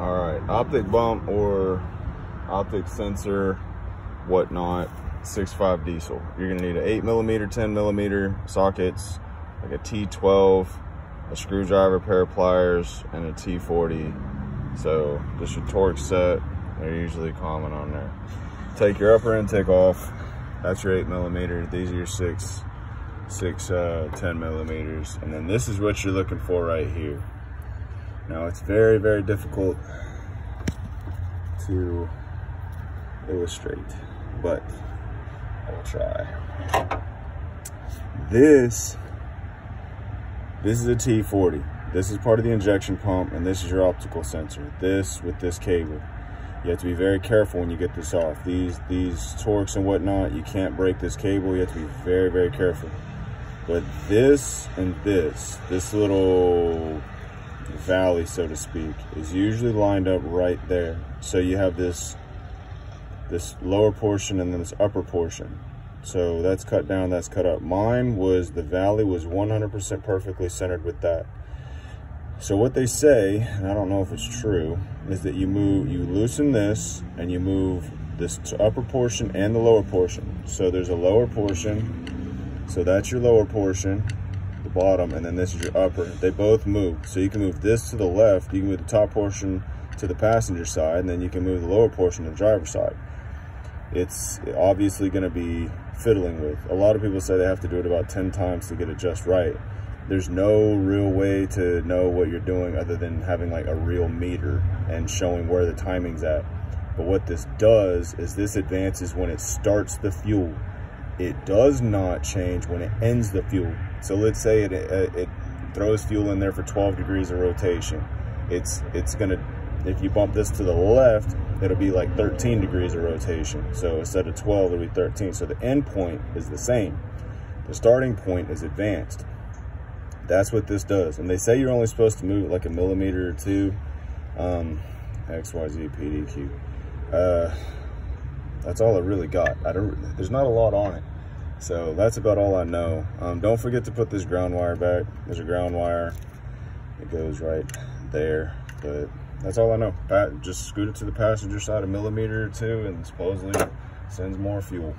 All right, optic bump or optic sensor, whatnot, 6.5 diesel. You're gonna need an eight millimeter, 10 millimeter sockets, like a T12, a screwdriver, pair of pliers, and a T40. So just your Torx set, they're usually common on there. Take your upper intake off. That's your eight millimeter. These are your six, six, uh, 10 millimeters. And then this is what you're looking for right here. Now it's very, very difficult to illustrate, but I will try. This, this is a T40. This is part of the injection pump and this is your optical sensor. This with this cable. You have to be very careful when you get this off. These, these Torx and whatnot, you can't break this cable. You have to be very, very careful. But this and this, this little valley, so to speak, is usually lined up right there. So you have this, this lower portion and then this upper portion. So that's cut down, that's cut up. Mine was, the valley was 100% perfectly centered with that. So what they say, and I don't know if it's true, is that you move, you loosen this and you move this upper portion and the lower portion. So there's a lower portion, so that's your lower portion, the bottom, and then this is your upper. They both move. So you can move this to the left, you can move the top portion to the passenger side, and then you can move the lower portion to the driver's side. It's obviously gonna be fiddling with. A lot of people say they have to do it about 10 times to get it just right. There's no real way to know what you're doing other than having like a real meter and showing where the timing's at. But what this does is this advances when it starts the fuel. It does not change when it ends the fuel. So let's say it, it, it throws fuel in there for 12 degrees of rotation. It's, it's gonna, if you bump this to the left, it'll be like 13 degrees of rotation. So instead of 12, it'll be 13. So the end point is the same. The starting point is advanced. That's what this does. And they say you're only supposed to move it like a millimeter or two. Um, X, Y, Z, P, D, Q. Uh, that's all I really got. I don't, there's not a lot on it. So that's about all I know. Um, don't forget to put this ground wire back. There's a ground wire. It goes right there. But that's all I know. Pat, Just scoot it to the passenger side a millimeter or two and supposedly sends more fuel.